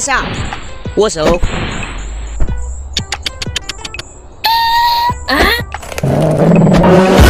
下握手。啊！